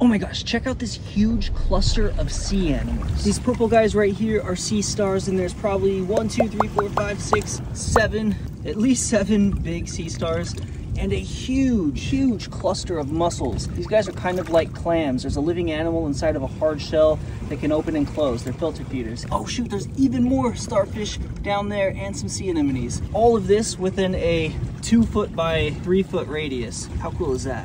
Oh my gosh, check out this huge cluster of sea animals. These purple guys right here are sea stars and there's probably one, two, three, four, five, six, seven, at least seven big sea stars and a huge, huge cluster of mussels. These guys are kind of like clams. There's a living animal inside of a hard shell that can open and close. They're filter feeders. Oh shoot, there's even more starfish down there and some sea anemones. All of this within a two foot by three foot radius. How cool is that?